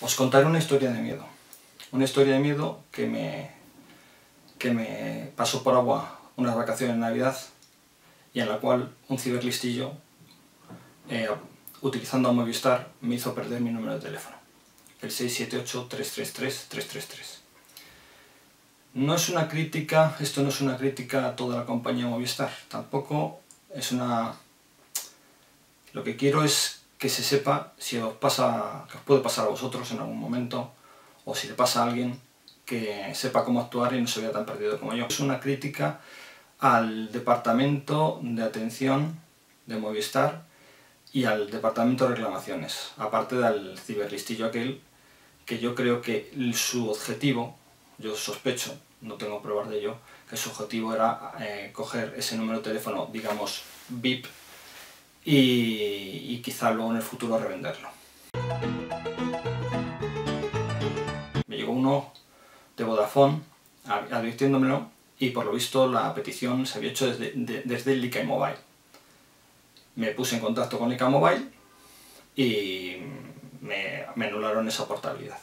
Os contaré una historia de miedo. Una historia de miedo que me, que me pasó por agua unas vacaciones en Navidad y en la cual un ciberlistillo, eh, utilizando a Movistar, me hizo perder mi número de teléfono. El 678-333-333. No es una crítica, esto no es una crítica a toda la compañía Movistar, tampoco es una... Lo que quiero es que se sepa si os pasa, que os puede pasar a vosotros en algún momento, o si le pasa a alguien que sepa cómo actuar y no se vea tan perdido como yo. Es una crítica al departamento de atención de Movistar y al departamento de reclamaciones, aparte del ciberlistillo aquel que yo creo que su objetivo yo sospecho, no tengo pruebas de ello, que su objetivo era eh, coger ese número de teléfono, digamos, VIP, y, quizá luego en el futuro revenderlo. Me llegó uno de Vodafone advirtiéndomelo y por lo visto la petición se había hecho desde, desde el Likai Mobile. Me puse en contacto con Likai Mobile y me anularon esa portabilidad.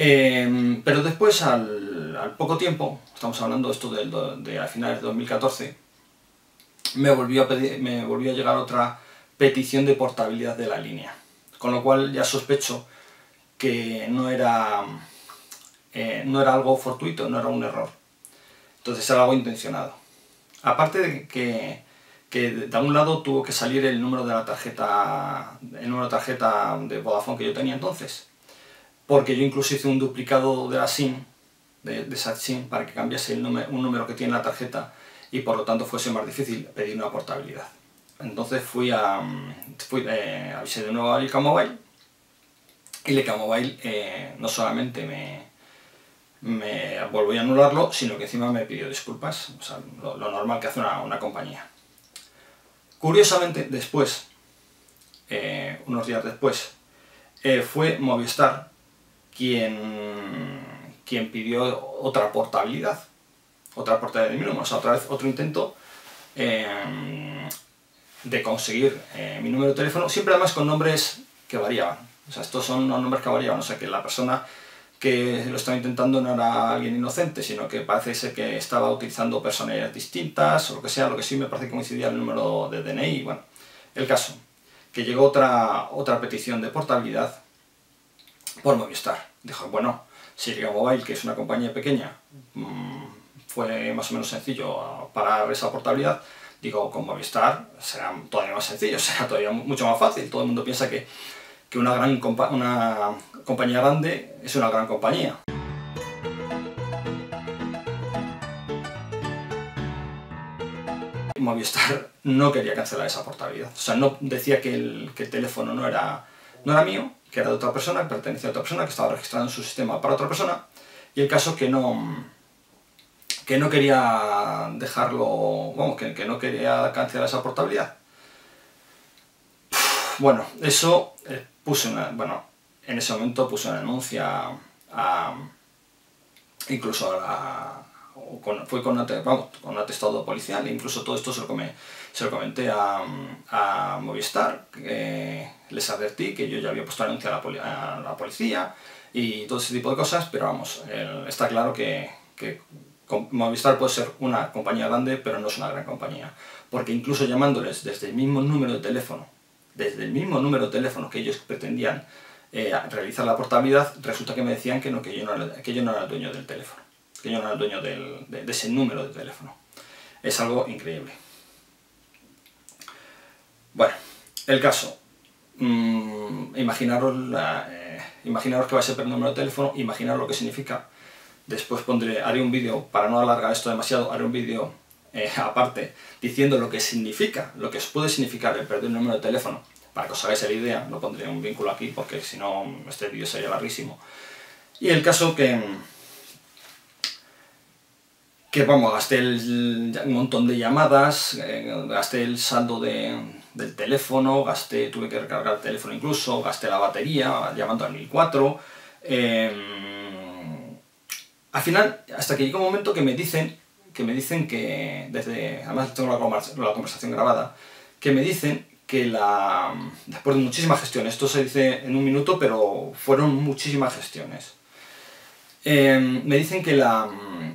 Em, pero después, al, poco tiempo, estamos hablando esto de, a finales de 2014, me volvió, a me volvió a llegar otra petición de portabilidad de la línea. Con lo cual ya sospecho que no era, eh, no era algo fortuito, no era un error. Entonces era algo intencionado. Aparte de que, que de algún lado tuvo que salir el número de la tarjeta, el número de tarjeta de Vodafone que yo tenía entonces porque yo incluso hice un duplicado de la SIM, de, esa SIM, para que cambiase el número, un número que tiene la tarjeta y por lo tanto fuese más difícil pedir una portabilidad. Entonces fui a, fui, eh, avisé de nuevo a Lica Mobile y Lica Mobile eh, no solamente me, me volvió a anularlo, sino que encima me pidió disculpas, o sea, lo, normal que hace una, una compañía. Curiosamente, después, eh, unos días después, fue Movistar quien, quien pidió otra portabilidad, otra portabilidad de mi número, o sea, otra vez otro intento em, de conseguir eh, mi número de teléfono, siempre además con nombres que variaban. O sea, estos son unos nombres que variaban, o sea, que la persona que lo estaba intentando no era alguien inocente, sino que parece ser que estaba utilizando personalidades distintas o lo que sea, lo que sí me parece que coincidía el número de DNI, bueno, el caso, que llegó otra, otra petición de portabilidad por Movistar. Dijo, bueno, si Liga Mobile, que es una compañía pequeña, mm, fue más o menos sencillo parar esa portabilidad, digo, con Movistar será todavía más sencillo, será todavía mucho más fácil. Todo el mundo piensa que, que una, gran una compañía grande es una gran compañía. Movistar no quería cancelar esa portabilidad. O sea, no decía que el, que el teléfono no era, no era mío, que era de otra persona, que pertenecía a otra persona, que estaba registrado en su sistema para otra persona, y el caso que no, que no quería dejarlo, vamos, que, no quería cancelar esa portabilidad. Bueno, eso eh, puse una, bueno, en ese momento puse una denuncia a, incluso a la, fue con, vamos, con un atestado policial, incluso todo esto se lo, se lo comenté a, Movistar, les advertí que yo ya había puesto denuncia a la, la policía y todo ese tipo de cosas, pero vamos, está claro que Movistar puede ser una compañía grande, pero no es una gran compañía, porque incluso llamándoles desde el mismo número de teléfono, desde el mismo número de teléfono que ellos pretendían eh, realizar la portabilidad, resulta que me decían que, no, que, yo no era, que yo no era el dueño del teléfono, que yo no era el dueño del, de, ese número de teléfono. Es algo increíble. Bueno, el caso. Mm, imaginaros, eh, imaginaros que va a ser el número de teléfono, imaginaros lo que significa. Después pondré, haré un vídeo, para no alargar esto demasiado, haré un vídeo eh, aparte diciendo lo que significa, lo que puede significar el perder un número de teléfono para que os hagáis la idea, no pondré un vínculo aquí porque si no este vídeo sería larguísimo. Y el caso que, que vamos, gasté el, un montón de llamadas, eh, gasté el saldo del teléfono, gasté, tuve que recargar el teléfono incluso, gasté la batería llamando al 1004. Eh, al final, hasta que llega un momento que me dicen que me dicen que, desde, además tengo la, conversación grabada, que me dicen que la, después de muchísimas gestiones, esto se dice en un minuto, pero fueron muchísimas gestiones, em, me dicen que la,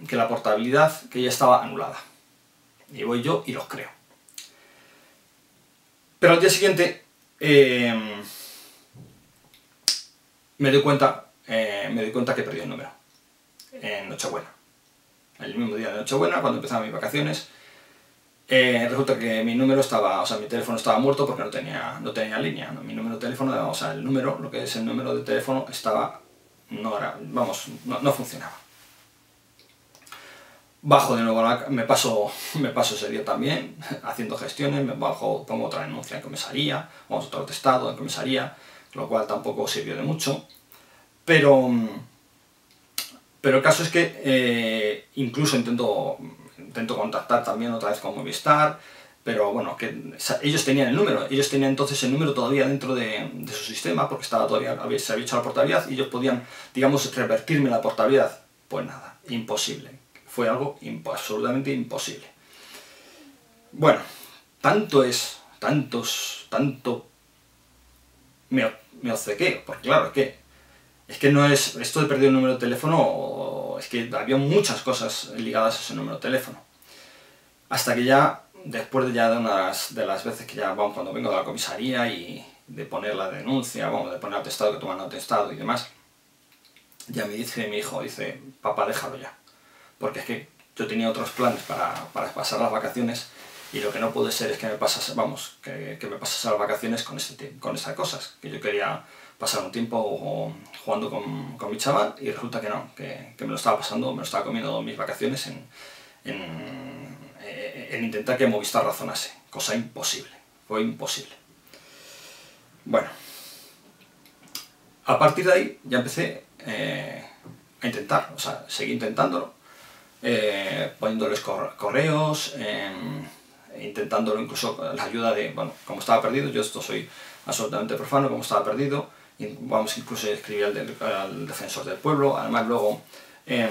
que la portabilidad que ya estaba anulada. Y voy yo y los creo. Pero al día siguiente em, me doy cuenta, eh, me doy cuenta que perdí el número en Nochebuena. El mismo día de Nochebuena, cuando empezaban mis vacaciones, eh, resulta que mi número estaba, o sea, mi teléfono estaba muerto porque no tenía, no tenía línea. Mi número de teléfono, o sea, el número, lo que es el número de teléfono, estaba, no era, vamos, no, funcionaba. Bajo de nuevo, me paso, me paso ese día también, haciendo gestiones, me bajo, pongo otra denuncia en comisaría, vamos otro testado en comisaría, lo cual tampoco sirvió de mucho. Pero, pero el caso es que eh, incluso intento, intento contactar también otra vez con Movistar, pero bueno, que ellos tenían el número, ellos tenían entonces el número todavía dentro de, su sistema, porque estaba todavía, se había hecho la portabilidad y ellos podían, digamos, revertirme la portabilidad. Pues nada, imposible. Fue algo absolutamente imposible. Bueno, tanto es, tantos, tanto me, me obcequé, porque claro, es que es que no es, esto de perder un número de teléfono, es que había muchas cosas ligadas a ese número de teléfono. Hasta que ya, después de ya de unas de las veces que ya, vamos, cuando vengo de la comisaría y de poner la denuncia, vamos, de poner atestado, que toman atestado y demás, ya me dice mi hijo, dice, papá, déjalo ya. Porque es que yo tenía otros planes para, pasar las vacaciones y lo que no puede ser es que me pasase, vamos, que, me pasase las vacaciones con, este, con esas cosas, que yo quería pasar un tiempo jugando con, con mi chaval y resulta que no, que, que, me lo estaba pasando, me lo estaba comiendo mis vacaciones en, en, eh, en intentar que Movistar razonase, cosa imposible, fue imposible. Bueno, a partir de ahí ya empecé eh, a intentar, o sea, seguí intentándolo, eh, poniéndoles correos, intentándolo incluso la ayuda de, bueno, como estaba perdido, yo esto soy absolutamente profano, como estaba perdido, vamos incluso a escribir al, defensor del pueblo, además luego em,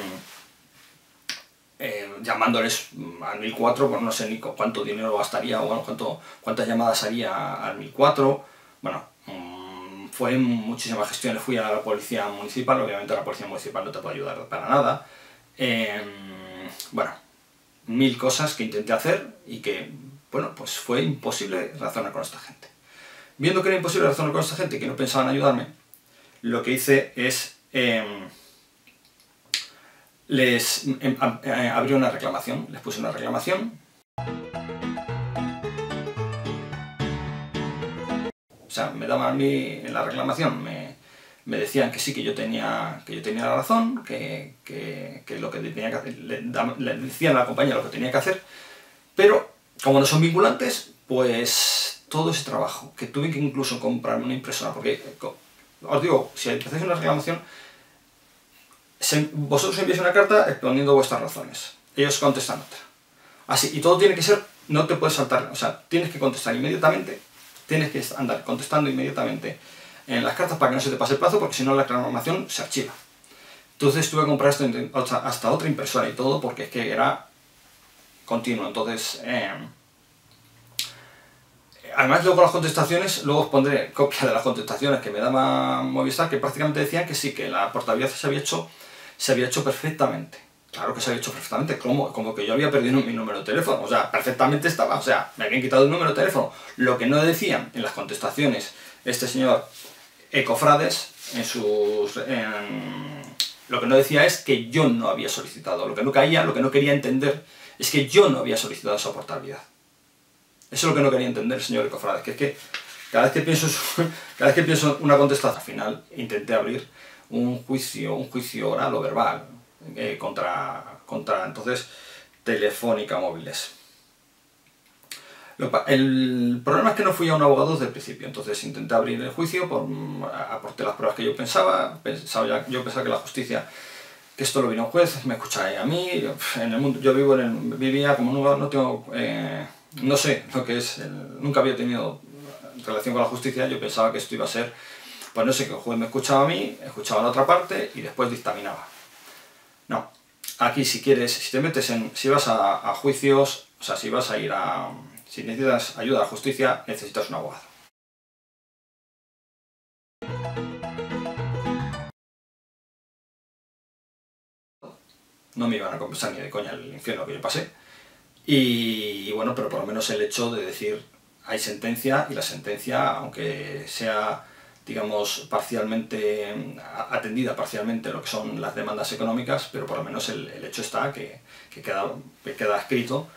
em, llamándoles al 1004, bueno, no sé ni cuánto dinero gastaría o bueno, cuánto, cuántas llamadas haría al 1004, bueno, mm, fue muchísimas gestiones, fui a la policía municipal, obviamente la policía municipal no te puede ayudar para nada, em, bueno, mil cosas que intenté hacer y que, bueno, pues fue imposible razonar con esta gente. Viendo que era imposible razonar con esta gente que no pensaban ayudarme, lo que hice es... Em, les em, eh, abrí una reclamación, les puse una reclamación. O sea, me daban a mí en la reclamación, me, decían que sí, que yo tenía, que yo tenía la razón, que, lo que tenía que hacer, le, le decían a la compañía lo que tenía que hacer, pero como no son vinculantes, pues todo ese trabajo, que tuve que incluso comprarme una impresora, porque os digo, si empezáis una reclamación, vosotros enviáis una carta exponiendo vuestras razones, ellos contestan otra. Así, y todo tiene que ser, no te puedes saltar, o sea, tienes que contestar inmediatamente, tienes que andar contestando inmediatamente en las cartas para que no se te pase el plazo, porque si no la reclamación se archiva. Entonces tuve que comprar esto, hasta otra impresora y todo, porque es que era continuo, entonces... Eh, además luego las contestaciones, luego os pondré copia de las contestaciones que me daba Movistar, que prácticamente decían que sí, que la portabilidad se había hecho, se había hecho perfectamente. Claro que se había hecho perfectamente, como, como que yo había perdido mi número de teléfono, o sea, perfectamente estaba, o sea, me habían quitado el número de teléfono. Lo que no decían en las contestaciones este señor Ecofrades, en sus... lo que no decía es que yo no había solicitado, lo que no caía, lo que no quería entender es que yo no había solicitado esa portabilidad. Eso es lo que no quería entender, señor Ecofrades, que es que cada vez que pienso, cada vez que pienso una contestación, al final intenté abrir un juicio, un juicio oral o verbal eh, contra, contra, entonces, Telefónica Móviles. El problema es que no fui a un abogado desde el principio, entonces intenté abrir el juicio, por, aporté las pruebas que yo pensaba, pensaba yo pensaba que la justicia, que esto lo vino un juez, me escuchaba a mí, en el mundo, yo vivo en el, vivía como no, no tengo... Eh, no sé lo que es, nunca había tenido relación con la justicia, yo pensaba que esto iba a ser, pues no sé, que el juez me escuchaba a mí, escuchaba a la otra parte y después dictaminaba. No, aquí si quieres, si te metes en, si vas a, a juicios, o sea, si vas a ir a, si necesitas ayuda a la justicia, necesitas un abogado. No me iban a compensar ni de coña el infierno que yo pasé. Y, bueno, pero por lo menos el hecho de decir hay sentencia y la sentencia, aunque sea digamos, parcialmente atendida parcialmente lo que son las demandas económicas, pero por lo menos el, hecho está que, queda, queda, escrito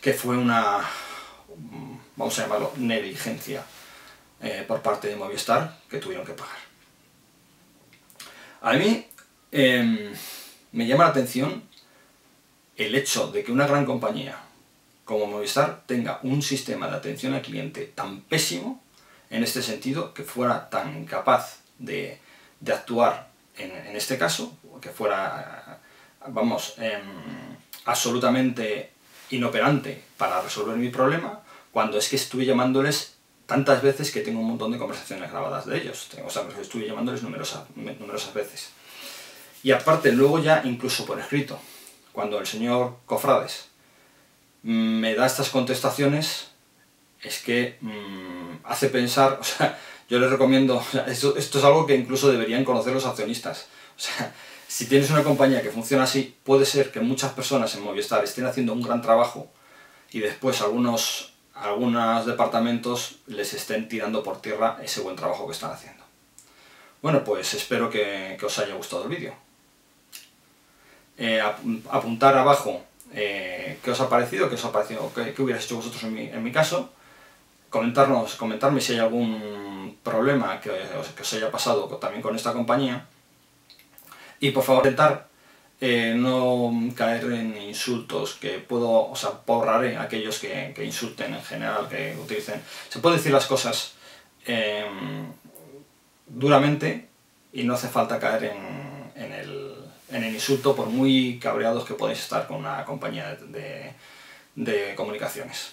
que fue una, vamos a llamarlo, negligencia eh, por parte de Movistar que tuvieron que pagar. A mí em, me llama la atención el hecho de que una gran compañía como Movistar tenga un sistema de atención al cliente tan pésimo en este sentido, que fuera tan incapaz de, actuar en, este caso, que fuera, vamos, em, absolutamente inoperante para resolver mi problema, cuando es que estuve llamándoles tantas veces que tengo un montón de conversaciones grabadas de ellos. O sea, estuve llamándoles numerosas veces. Y aparte, luego ya incluso por escrito, cuando el señor Cofrades me da estas contestaciones, es que mm, hace pensar, o sea, yo les recomiendo, esto, es algo que incluso deberían conocer los accionistas. O sea, si tienes una compañía que funciona así, puede ser que muchas personas en Movistar estén haciendo un gran trabajo y después algunos, algunos departamentos les estén tirando por tierra ese buen trabajo que están haciendo. Bueno, pues espero que, os haya gustado el vídeo. Eh, apuntar abajo eh, qué os ha parecido, qué os ha parecido, qué, qué hubierais hecho vosotros en mi, en mi caso comentarnos, comentarme si hay algún problema que os, haya pasado también con esta compañía y por favor intentar eh, no caer en insultos que puedo, o sea, borraré a aquellos que, insulten en general, que utilicen. Se pueden decir las cosas em, duramente y no hace falta caer en, el, insulto por muy cabreados que podéis estar con una compañía de, de comunicaciones.